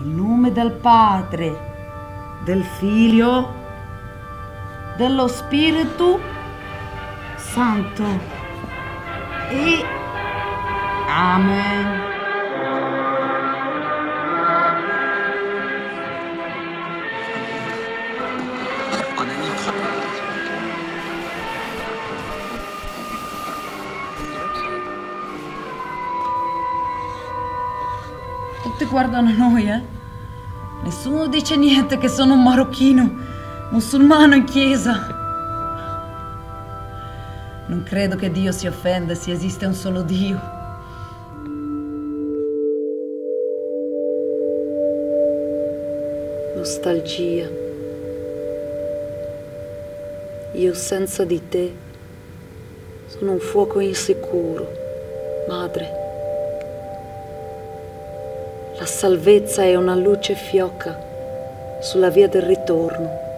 Nel nome del Padre, del Figlio, dello Spirito Santo. E Amen. Tutti guardano noi, eh? Nessuno dice niente che sono un marocchino, musulmano in chiesa. Non credo che Dio si offenda se esiste un solo Dio. Nostalgia. Io senza di te sono un fuoco insicuro, madre. La salvezza è una luce fioca sulla via del ritorno.